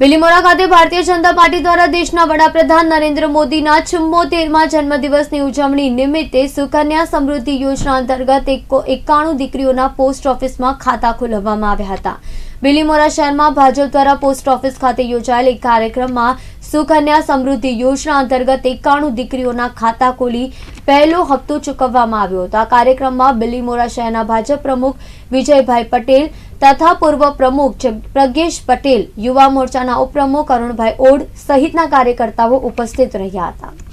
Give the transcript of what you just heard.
બિલીમોરા ખાતે ભારતીય જનતા પાર્ટી દ્વારા દેશના વડાપ્રધાન નરેન્દ્ર મોદીના ચુમ્મોતેરમા જન્મદિવસની ઉજવણી નિમિત્તે સુકન્યા સમૃદ્ધિ યોજના અંતર્ગત એકો- એકાણું દીકરીઓના પોસ્ટ ઓફિસમાં ખાતા ખોલાવવામાં આવ્યા હતા. બિલીમોરા શહેરમાં ભાજપ દ્વારા પોસ્ટ ઓફિસ ખાતે યોજાયેલ એક કાર્યક્રમમાં સુકન્યા સમૃદ્ધિ યોજના અંતર્ગત એકાણું દીકરીઓના ખાતા ખોલી પહેલો હપ્તો ચૂકવવામાં આવ્યો હતો. આ કાર્યક્રમમાં બિલીમોરા શહેરના ભાજપ પ્રમુખ વિજયભાઈ પટેલ તથા પૂર્વ પ્રમુખ પ્રજ્ઞેશ પટેલ, યુવા મોરચાના ઉપપ્રમુખ અરુણભાઈ ઓડ સહિતના કાર્યકર્તાઓ ઉપસ્થિત રહ્યા હતા.